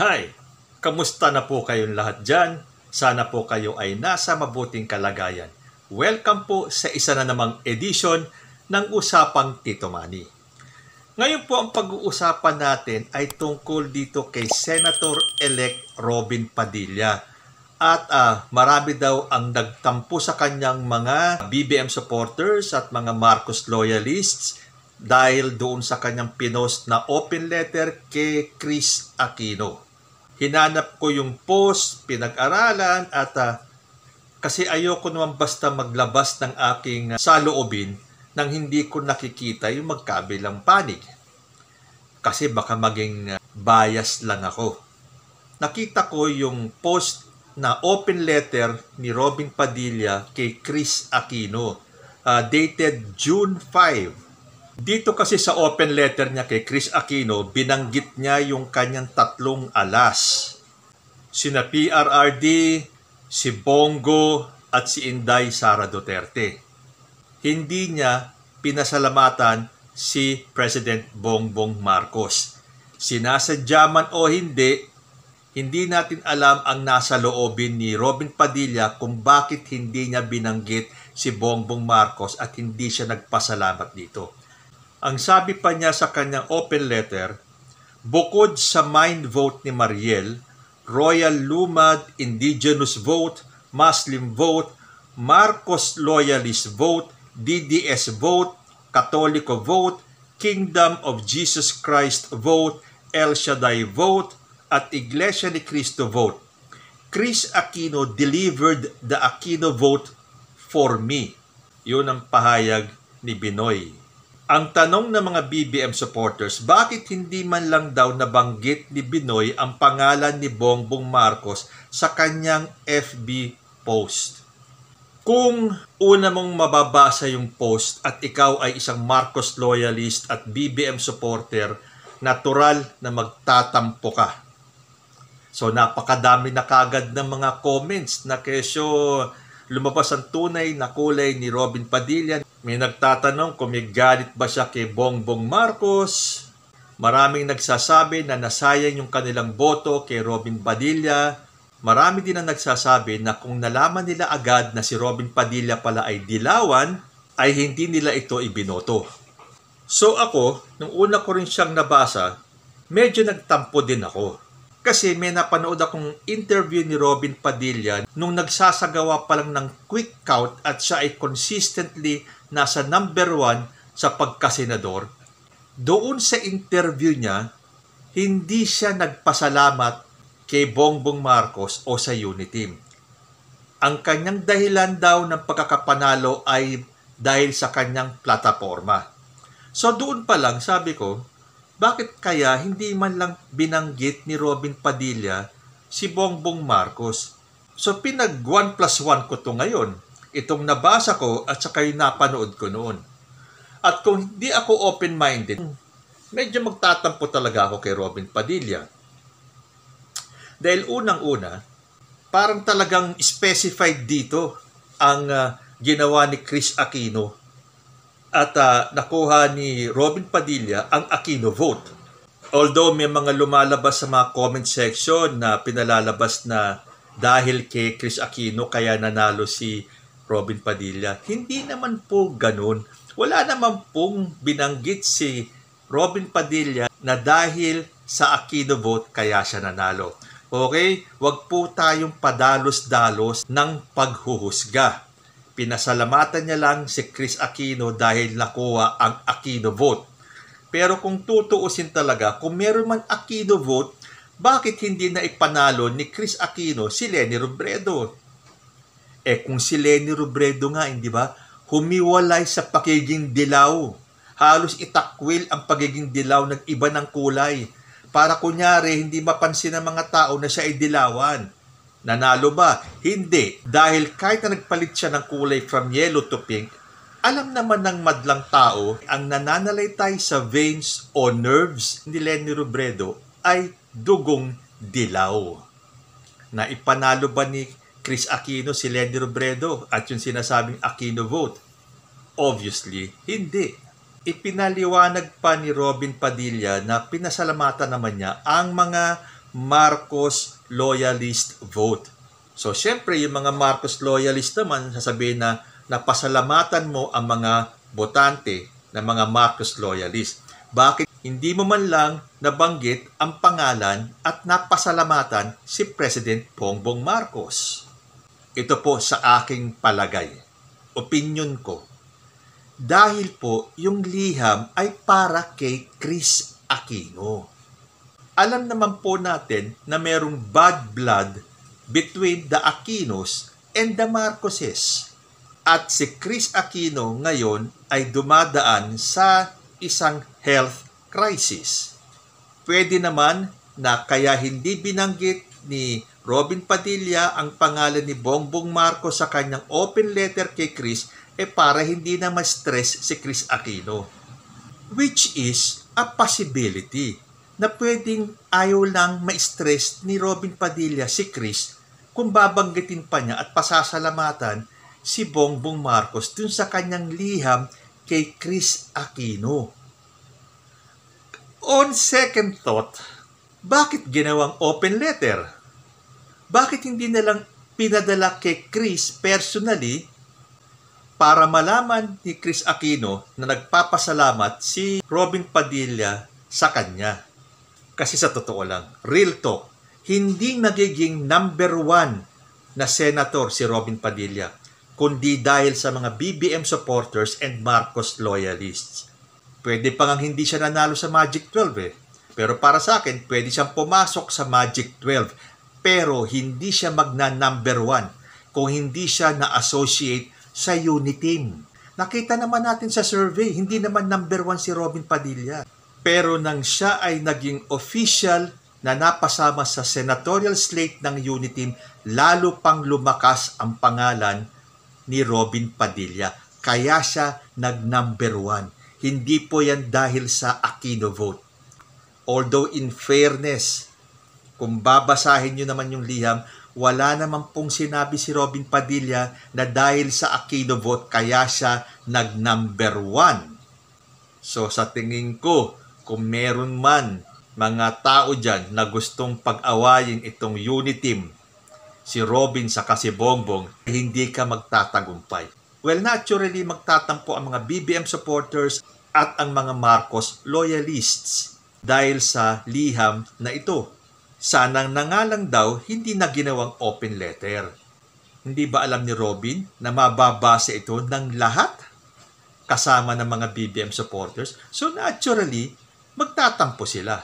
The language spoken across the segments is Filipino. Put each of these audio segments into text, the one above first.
Hi! Kamusta na po kayong lahat dyan? Sana po kayo ay nasa mabuting kalagayan. Welcome po sa isa na namang edisyon ng Usapang Tito Manny. Ngayon po ang pag-uusapan natin ay tungkol dito kay Senator-elect Robin Padilla. At ah, marami daw ang nagtampo sa kanyang mga BBM supporters at mga Marcos loyalists dahil doon sa kanyang pinost na open letter kay Chris Aquino. Hinanap ko yung post, pinag-aralan at ah, kasi ayoko naman basta maglabas ng aking ah, saloobin nang hindi ko nakikita yung magkabilang panig. Kasi baka maging ah, bias lang ako. Nakita ko yung post na open letter ni Robin Padilla kay Chris Aquino ah, dated June 5 dito kasi sa open letter niya kay Chris Aquino, binanggit niya yung kanyang tatlong alas. Sina PRRD, si Bongo, at si Inday Sara Duterte. Hindi niya pinasalamatan si President Bongbong Marcos. Sinasadya man o hindi, hindi natin alam ang nasa loobin ni Robin Padilla kung bakit hindi niya binanggit si Bongbong Marcos at hindi siya nagpasalamat dito. Ang sabi pa niya sa kanyang open letter, bukod sa mind vote ni Mariel, Royal Lumad Indigenous vote, Muslim vote, Marcos Loyalist vote, DDS vote, Katoliko vote, Kingdom of Jesus Christ vote, El Shaddai vote, at Iglesia ni Cristo vote. Chris Aquino delivered the Aquino vote for me. Yun ang pahayag ni Binoy. Ang tanong ng mga BBM supporters, bakit hindi man lang daw nabanggit ni Binoy ang pangalan ni Bongbong Marcos sa kanyang FB post? Kung una mong mababasa yung post at ikaw ay isang Marcos loyalist at BBM supporter, natural na magtatampo ka. So napakadami na kagad ng mga comments na kesyo lumabas ang tunay na kulay ni Robin Padilla. May nagtatanong kung may galit ba siya kay Bongbong Marcos. Maraming nagsasabi na nasayang yung kanilang boto kay Robin Padilla. Marami din ang nagsasabi na kung nalaman nila agad na si Robin Padilla pala ay dilawan, ay hindi nila ito ibinoto. So ako, nung una ko rin siyang nabasa, medyo nagtampo din ako. Kasi may napanood akong interview ni Robin Padilla nung nagsasagawa pa lang ng quick count at siya ay consistently nasa number one sa pagkasenador. Doon sa interview niya, hindi siya nagpasalamat kay Bongbong Marcos o sa Uniteam. Ang kanyang dahilan daw ng pagkakapanalo ay dahil sa kanyang plataforma. So doon pa lang sabi ko, bakit kaya hindi man lang binanggit ni Robin Padilla si Bongbong Marcos? So pinag 1 plus 1 ko to ngayon. Itong nabasa ko at saka yung napanood ko noon. At kung hindi ako open-minded, medyo magtatampo talaga ako kay Robin Padilla. Dahil unang-una, parang talagang specified dito ang uh, ginawa ni Chris Aquino at uh, nakuha ni Robin Padilla ang Aquino vote. Although may mga lumalabas sa mga comment section na pinalalabas na dahil kay Chris Aquino kaya nanalo si Robin Padilla, hindi naman po ganun. Wala naman pong binanggit si Robin Padilla na dahil sa Aquino vote kaya siya nanalo. Okay? Huwag po tayong padalos-dalos ng paghuhusga Pinasalamatan niya lang si Chris Aquino dahil nakuha ang Aquino vote. Pero kung tutuusin talaga, kung meron man Aquino vote, bakit hindi na ipanalo ni Chris Aquino si Lenny Robredo? Eh kung si Lenny Robredo nga, hindi ba, humiwalay sa pagiging dilaw. Halos itakwil ang pagiging dilaw ng iba ng kulay. Para kunyari, hindi mapansin ng mga tao na siya ay dilawan. Nanalo ba? Hindi. Dahil kahit na nagpalit siya ng kulay from yellow to pink, alam naman ng madlang tao ang nananalaytay sa veins o nerves ni Lenny Robredo ay dugong dilaw. Na ipanalo ba ni Chris Aquino si Lenny Robredo at yung sinasabing Aquino vote? Obviously, hindi. Ipinaliwanag pa ni Robin Padilla na pinasalamatan naman niya ang mga Marcos loyalist vote. So, syempre, yung mga Marcos loyalist naman, sasabihin na napasalamatan mo ang mga botante ng mga Marcos loyalist. Bakit hindi mo man lang nabanggit ang pangalan at napasalamatan si President Bongbong Marcos? Ito po sa aking palagay. Opinion ko. Dahil po yung liham ay para kay Chris Aquino. Alam naman po natin na merong bad blood between the Aquinos and the Marcoses. At si Chris Aquino ngayon ay dumadaan sa isang health crisis. Pwede naman na kaya hindi binanggit ni Robin Padilla ang pangalan ni Bongbong Marcos sa kanyang open letter kay Chris e para hindi na ma-stress si Chris Aquino. Which is a possibility na pwedeng ayaw lang ma-stress ni Robin Padilla si Chris kung babanggitin pa niya at pasasalamatan si Bongbong Marcos dun sa kanyang liham kay Chris Aquino. On second thought, bakit ginawang open letter? Bakit hindi na lang pinadala kay Chris personally para malaman ni Chris Aquino na nagpapasalamat si Robin Padilla sa kanya? Kasi sa totoo lang, real talk, hindi magiging number one na senator si Robin Padilla, kundi dahil sa mga BBM supporters and Marcos loyalists. Pwede pa nga hindi siya nanalo sa Magic 12 eh. Pero para sa akin, pwede siyang pumasok sa Magic 12. Pero hindi siya magna number one kung hindi siya na-associate sa Uniteam. Nakita naman natin sa survey, hindi naman number one si Robin Padilla. Pero nang siya ay naging official na napasama sa senatorial slate ng Uniteam, lalo pang lumakas ang pangalan ni Robin Padilla. Kaya siya nag-number one. Hindi po yan dahil sa Aquino vote. Although in fairness, kung babasahin nyo naman yung liham, wala naman pong sinabi si Robin Padilla na dahil sa Aquino vote kaya siya nag-number one. So sa tingin ko, kung meron man mga tao dyan na gustong pag-awayin itong Uniteam, si Robin sa si Bongbong, hindi ka magtatagumpay. Well, naturally, magtatampo ang mga BBM supporters at ang mga Marcos loyalists dahil sa liham na ito. Sanang nangalang daw hindi na ginawang open letter. Hindi ba alam ni Robin na mababasa ito ng lahat kasama ng mga BBM supporters? So naturally, magtatampo sila.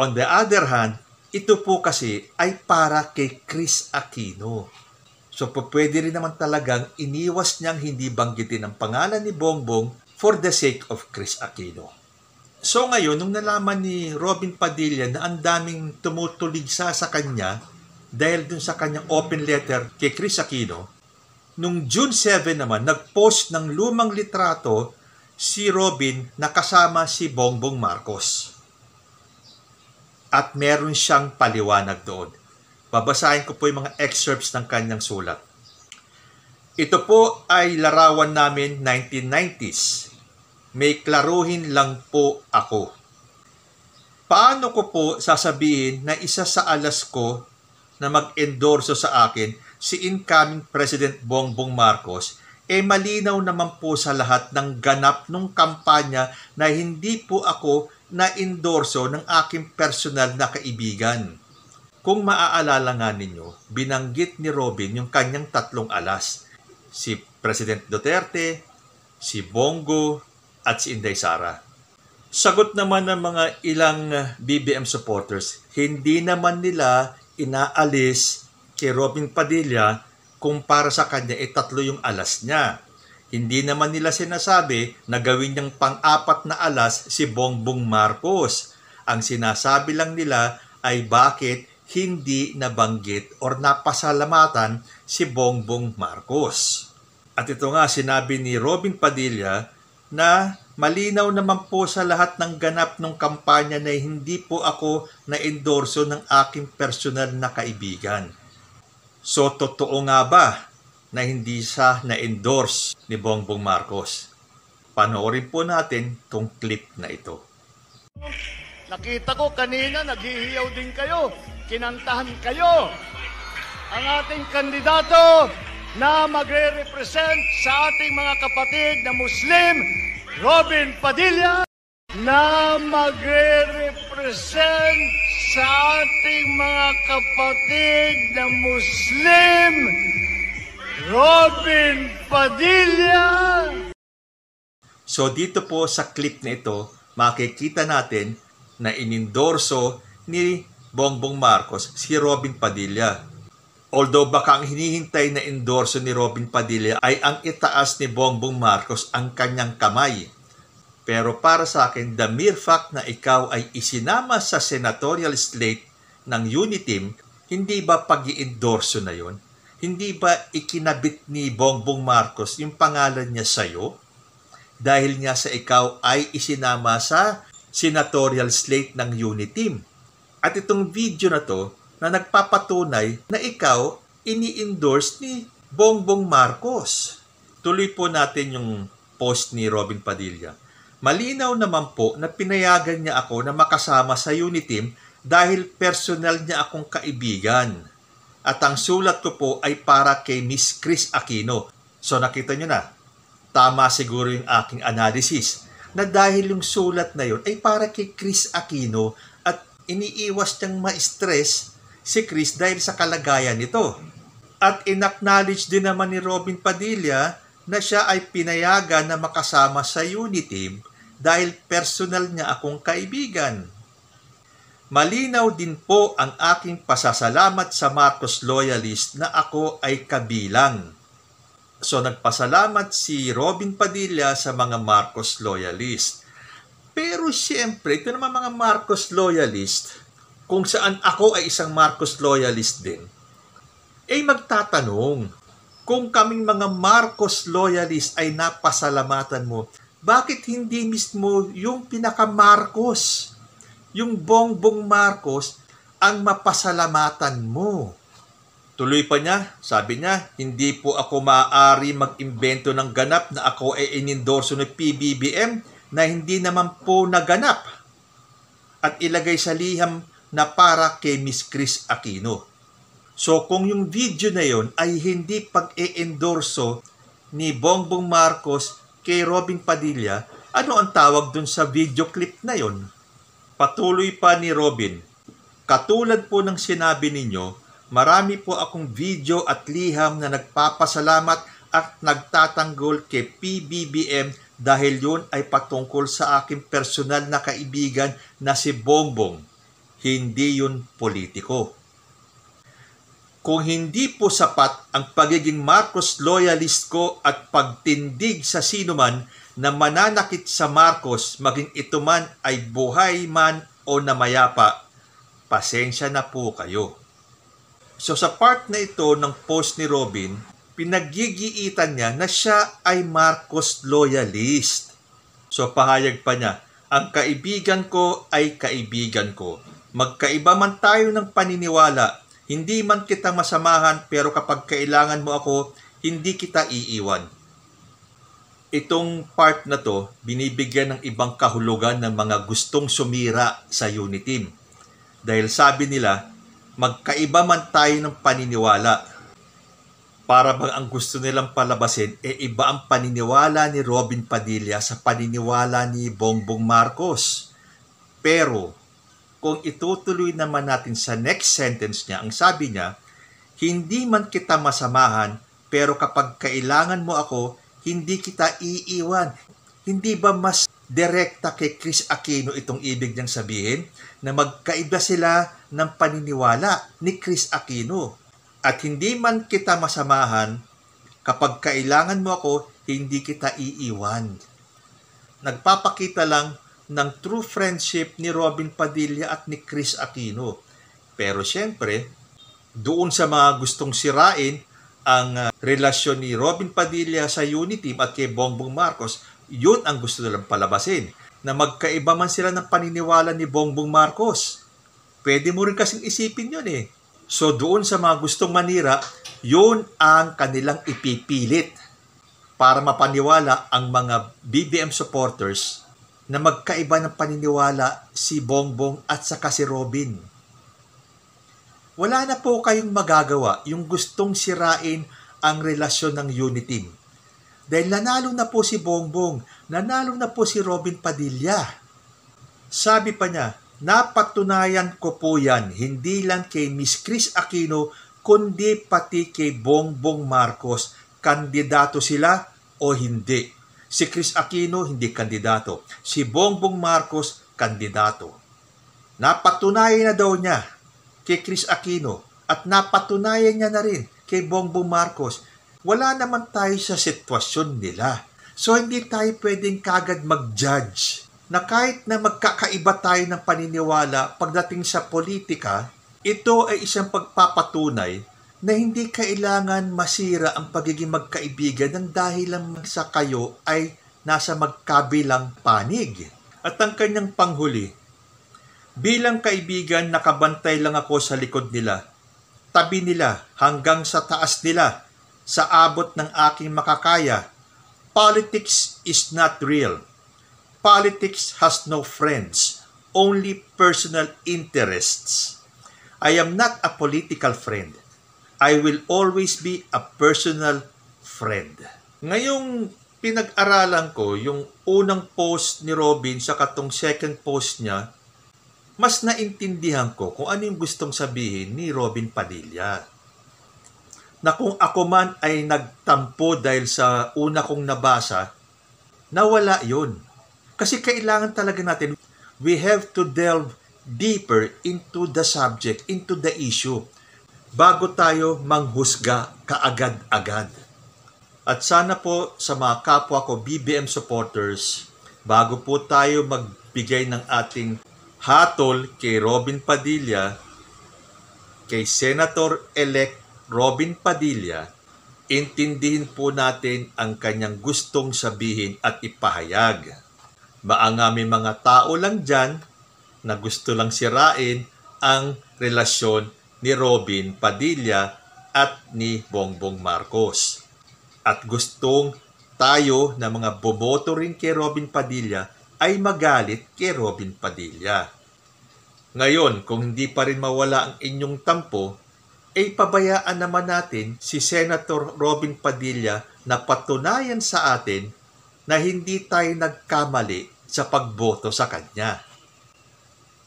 On the other hand, ito po kasi ay para kay Chris Aquino. So pwede rin naman talagang iniwas niyang hindi banggitin ang pangalan ni Bongbong for the sake of Chris Aquino. So ngayon, nung nalaman ni Robin Padilla na ang daming tumutuligsa sa kanya dahil dun sa kanyang open letter kay Chris Aquino, nung June 7 naman, nag-post ng lumang litrato si Robin na kasama si Bongbong Marcos. At meron siyang paliwanag doon. Babasahin ko po yung mga excerpts ng kanyang sulat. Ito po ay larawan namin 1990s. May klaruhin lang po ako. Paano ko po sasabihin na isa sa alas ko na mag-endorso sa akin si incoming President Bongbong Marcos eh malinaw naman po sa lahat ng ganap ng kampanya na hindi po ako na-endorso ng aking personal na kaibigan. Kung maaalala nga ninyo, binanggit ni Robin yung kanyang tatlong alas. Si President Duterte, si Bongo, at si Inday Sara. Sagot naman ng mga ilang BBM supporters, hindi naman nila inaalis kay Robin Padilla kung para sa kanya ay tatlo yung alas niya. Hindi naman nila sinasabi na gawin niyang pang-apat na alas si Bongbong Marcos. Ang sinasabi lang nila ay bakit hindi nabanggit or napasalamatan si Bongbong Marcos. At ito nga sinabi ni Robin Padilla na malinaw naman po sa lahat ng ganap ng kampanya na hindi po ako na-endorso ng aking personal na kaibigan. So totoo nga ba na hindi siya na-endorse ni Bongbong Marcos? Panoorin po natin tong clip na ito. Nakita ko kanina, naghihiyaw din kayo. kinantahan kayo ang ating kandidato na magre-represent sa ating mga kapatid na Muslim, Robin Padilla, na magre-represent sa ating mga kapatid na Muslim, Robin Padilla. So dito po sa clip na ito, makikita natin na inindorso ni Bongbong Marcos si Robin Padilla. Although baka ang hinihintay na endorso ni Robin Padilla ay ang itaas ni Bongbong Marcos ang kanyang kamay. Pero para sa akin, the mere fact na ikaw ay isinama sa senatorial slate ng Uniteam, hindi ba pag endorso na yon? Hindi ba ikinabit ni Bongbong Marcos yung pangalan niya sa iyo? Dahil nga sa ikaw ay isinama sa senatorial slate ng Uniteam. At itong video na to na nagpapatunay na ikaw ini-endorse ni Bongbong Marcos. Tuloy po natin yung post ni Robin Padilla. Malinaw naman po na pinayagan niya ako na makasama sa Uniteam dahil personal niya akong kaibigan. At ang sulat ko po ay para kay Miss Chris Aquino. So nakita niyo na, tama siguro yung aking analysis na dahil yung sulat na yun ay para kay Chris Aquino at iniiwas niyang ma-stress si Chris dahil sa kalagayan nito. At inacknowledge din naman ni Robin Padilla na siya ay pinayagan na makasama sa Uniteam dahil personal niya akong kaibigan. Malinaw din po ang aking pasasalamat sa Marcos Loyalist na ako ay kabilang. So nagpasalamat si Robin Padilla sa mga Marcos Loyalist. Pero siyempre, ito naman mga Marcos Loyalist, kung saan ako ay isang Marcos Loyalist din, ay magtatanong, kung kaming mga Marcos loyalist ay napasalamatan mo, bakit hindi mismo yung pinaka-Marcos, yung Bongbong Marcos, ang mapasalamatan mo? Tuloy pa niya, sabi niya, hindi po ako maaari mag-imbento ng ganap na ako ay inendorso ng PBBM na hindi naman po naganap at ilagay sa liham na para kay Miss Chris Aquino. So kung yung video na yon ay hindi pag-e-endorso ni Bongbong Marcos kay Robin Padilla, ano ang tawag dun sa video clip na yon? Patuloy pa ni Robin, katulad po ng sinabi ninyo, marami po akong video at liham na nagpapasalamat at nagtatanggol kay PBBM dahil yun ay patungkol sa aking personal na kaibigan na si Bongbong. Hindi yun politiko. Kung hindi po sapat ang pagiging Marcos loyalist ko at pagtindig sa sinuman na mananakit sa Marcos maging ito man ay buhay man o namayapa, pasensya na po kayo. So sa part na ito ng post ni Robin, pinagigiitan niya na siya ay Marcos loyalist. So pahayag pa niya, ang kaibigan ko ay kaibigan ko. Magkaiba man tayo ng paniniwala, hindi man kita masamahan pero kapag kailangan mo ako, hindi kita iiwan. Itong part na to, binibigyan ng ibang kahulugan ng mga gustong sumira sa Uniteam. Dahil sabi nila, magkaiba man tayo ng paniniwala. Para bang ang gusto nilang palabasin, e eh iba ang paniniwala ni Robin Padilla sa paniniwala ni Bongbong Marcos. Pero, kung itutuloy naman natin sa next sentence niya, ang sabi niya, hindi man kita masamahan, pero kapag kailangan mo ako, hindi kita iiwan. Hindi ba mas direkta kay Chris Aquino itong ibig niyang sabihin? Na magkaiba sila ng paniniwala ni Chris Aquino. At hindi man kita masamahan, kapag kailangan mo ako, hindi kita iiwan. Nagpapakita lang ng true friendship ni Robin Padilla at ni Chris Aquino. Pero siyempre, doon sa mga gustong sirain ang uh, relasyon ni Robin Padilla sa Unity at kay Bongbong Marcos, yun ang gusto nilang palabasin. Na magkaiba man sila ng paniniwala ni Bongbong Marcos. Pwede mo rin kasing isipin yun eh. So doon sa mga gustong manira, yun ang kanilang ipipilit para mapaniwala ang mga BBM supporters na magkaiba ng paniniwala si Bongbong at saka si Robin. wala na po kayong magagawa yung gustong sirain ang relasyon ng Uniteam. Dahil nanalo na po si Bongbong, nanalo na po si Robin Padilla. Sabi pa niya, napatunayan ko po yan, hindi lang kay Miss Chris Aquino, kundi pati kay Bongbong Marcos. Kandidato sila o hindi. Si Chris Aquino hindi kandidato. Si Bongbong Marcos kandidato. Napatunayan na daw niya kay Chris Aquino at napatunayan niya na rin kay Bongbong Marcos. Wala naman tayo sa sitwasyon nila. So hindi tayo pwedeng kagad mag-judge na kahit na magkakaiba tayo ng paniniwala pagdating sa politika, ito ay isang pagpapatunay na hindi kailangan masira ang pagiging magkaibigan ng dahil lang sa kayo ay nasa magkabilang panig. At ang kanyang panghuli, bilang kaibigan nakabantay lang ako sa likod nila, tabi nila hanggang sa taas nila, sa abot ng aking makakaya. Politics is not real. Politics has no friends, only personal interests. I am not a political friend. I will always be a personal friend. Ngayong pinag-aralan ko yung unang post ni Robin sa katong second post niya, mas naintindihan ko kung ano yung gustong sabihin ni Robin Padilla. Na kung ako man ay nagtampo dahil sa una kong nabasa, nawala yun. Kasi kailangan talaga natin, we have to delve deeper into the subject, into the issue bago tayo manghusga kaagad-agad. At sana po sa mga kapwa ko BBM supporters, bago po tayo magbigay ng ating hatol kay Robin Padilla, kay Senator-elect Robin Padilla, intindihin po natin ang kanyang gustong sabihin at ipahayag. Maangami mga tao lang dyan na gusto lang sirain ang relasyon ni Robin Padilla at ni Bongbong Marcos. At gustong tayo na mga boboto rin kay Robin Padilla ay magalit kay Robin Padilla. Ngayon, kung hindi pa rin mawala ang inyong tampo, ay pabayaan naman natin si Senator Robin Padilla na patunayan sa atin na hindi tayo nagkamali sa pagboto sa kanya.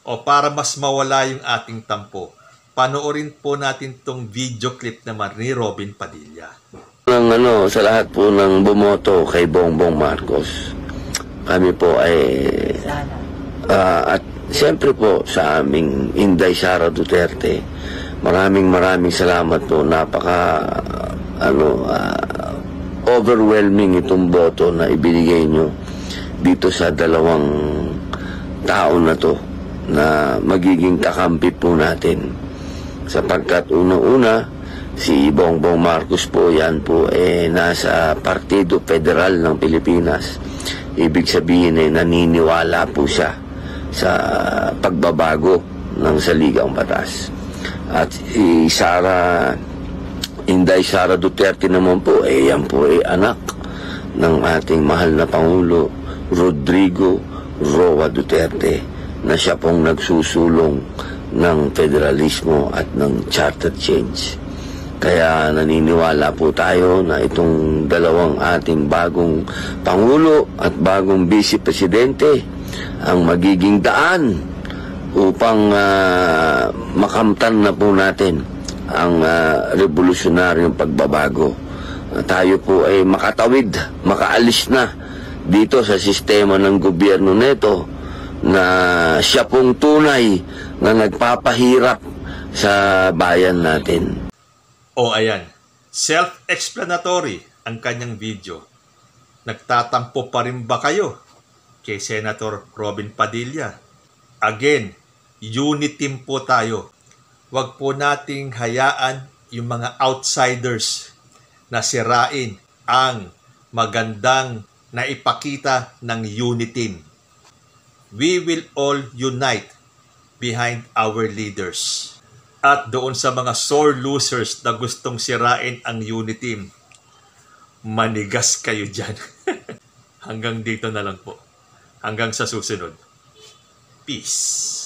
O para mas mawala yung ating tampo, panoorin po natin tong video clip naman ni Robin Padilla. ng ano sa lahat po ng bumoto kay Bongbong Marcos. Kami po ay ah, at siyempre po sa aming Inday Sara Duterte. Maraming maraming salamat po. Napaka ano ah, overwhelming itong boto na ibinigay nyo dito sa dalawang tao na to na magiging kakampi po natin sapagkat unang-una si Bongbong Marcos po yan po eh nasa Partido Federal ng Pilipinas. Ibig sabihin eh naniniwala po siya sa pagbabago ng saligang batas. At si Sara Inday Sara Duterte naman po eh yan po eh anak ng ating mahal na Pangulo Rodrigo Roa Duterte na siya pong nagsusulong ng federalismo at ng charter change. Kaya naniniwala po tayo na itong dalawang ating bagong Pangulo at bagong Vice Presidente ang magiging daan upang ah, makamtan na po natin ang uh, revolusyonaryong pagbabago. Ah, tayo po ay makatawid, makaalis na dito sa sistema ng gobyerno neto na siya pong tunay na nagpapahirap sa bayan natin. O ayan, self-explanatory ang kanyang video. Nagtatampo pa rin ba kayo kay Senator Robin Padilla? Again, unity po tayo. Huwag po nating hayaan yung mga outsiders na sirain ang magandang na ipakita ng unity. We will all unite behind our leaders. At doon sa mga sore losers na gustong sirain ang unity team, manigas kayo dyan. Hanggang dito na lang po. Hanggang sa susunod. Peace.